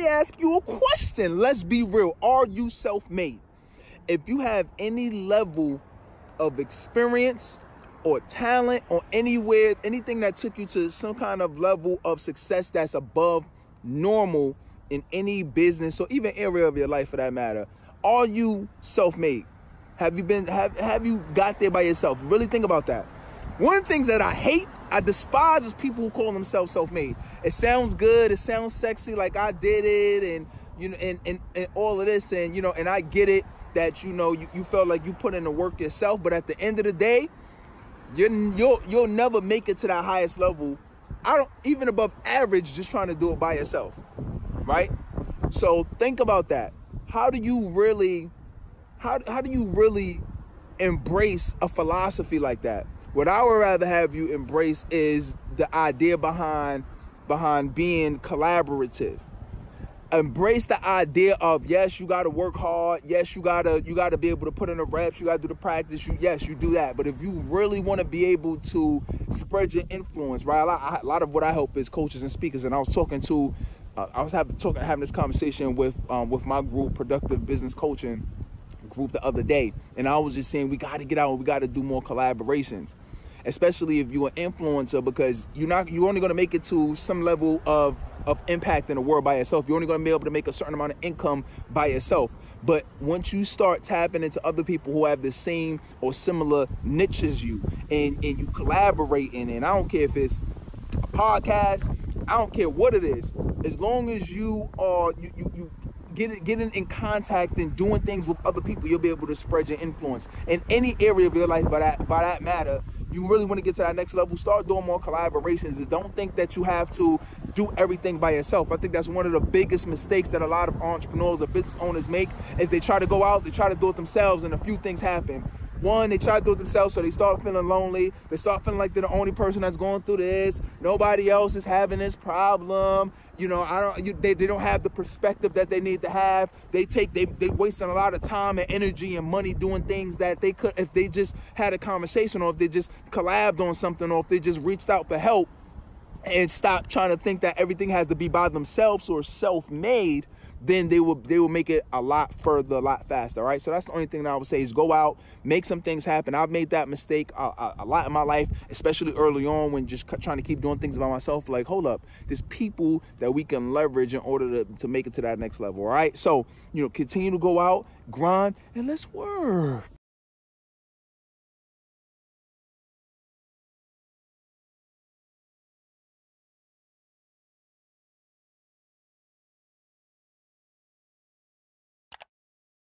me ask you a question. Let's be real. Are you self-made? If you have any level of experience or talent or anywhere, anything that took you to some kind of level of success that's above normal in any business or even area of your life for that matter, are you self-made? Have you been have have you got there by yourself? Really think about that. One of the things that I hate, I despise is people who call themselves self-made. It sounds good, it sounds sexy, like I did it, and you know, and, and, and all of this, and you know, and I get it that you know you, you felt like you put in the work yourself, but at the end of the day, you're, you'll you'll never make it to that highest level. I don't even above average just trying to do it by yourself, right? So think about that. How do you really, how how do you really embrace a philosophy like that? What I would rather have you embrace is the idea behind behind being collaborative. Embrace the idea of yes, you got to work hard. Yes, you gotta you gotta be able to put in the reps. You gotta do the practice. You yes, you do that. But if you really want to be able to spread your influence, right? A lot, a lot, of what I help is coaches and speakers. And I was talking to, uh, I was having talking having this conversation with um, with my group, Productive Business Coaching group the other day, and I was just saying we got to get out. We got to do more collaborations, especially if you're an influencer, because you're not you're only going to make it to some level of of impact in the world by yourself. You're only going to be able to make a certain amount of income by yourself. But once you start tapping into other people who have the same or similar niche as you, and and you collaborating, and I don't care if it's a podcast, I don't care what it is, as long as you are you you, you getting getting in contact and doing things with other people, you'll be able to spread your influence in any area of your life. By that by that matter, you really want to get to that next level. Start doing more collaborations, and don't think that you have to do everything by yourself. I think that's one of the biggest mistakes that a lot of entrepreneurs or business owners make is they try to go out, they try to do it themselves, and a few things happen. One, they try to do it themselves, so they start feeling lonely. They start feeling like they're the only person that's going through this. Nobody else is having this problem. You know, I don't. You, they, they don't have the perspective that they need to have. They take they they wasting a lot of time and energy and money doing things that they could if they just had a conversation or if they just collabed on something or if they just reached out for help and stop trying to think that everything has to be by themselves or self-made then they will they will make it a lot further, a lot faster. Right. So that's the only thing that I would say is go out, make some things happen. I've made that mistake a, a, a lot in my life, especially early on when just trying to keep doing things by myself. Like, hold up, there's people that we can leverage in order to, to make it to that next level. All right. So, you know, continue to go out, grind, and let's work.